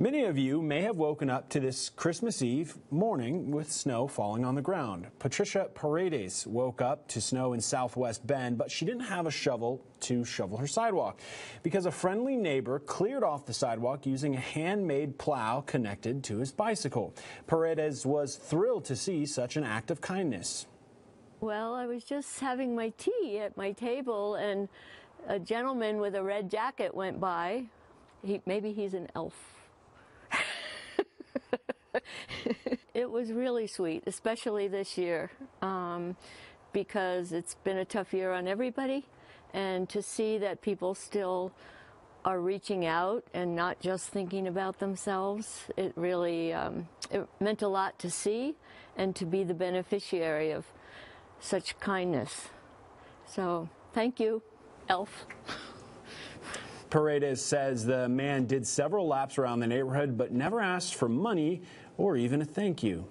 Many of you may have woken up to this Christmas Eve morning with snow falling on the ground. Patricia Paredes woke up to snow in Southwest Bend, but she didn't have a shovel to shovel her sidewalk because a friendly neighbor cleared off the sidewalk using a handmade plow connected to his bicycle. Paredes was thrilled to see such an act of kindness. Well, I was just having my tea at my table, and a gentleman with a red jacket went by. He, maybe he's an elf. it was really sweet, especially this year, um, because it's been a tough year on everybody, and to see that people still are reaching out and not just thinking about themselves, it really um, it meant a lot to see and to be the beneficiary of such kindness. So, thank you, Elf. Paredes says the man did several laps around the neighborhood but never asked for money or even a thank you.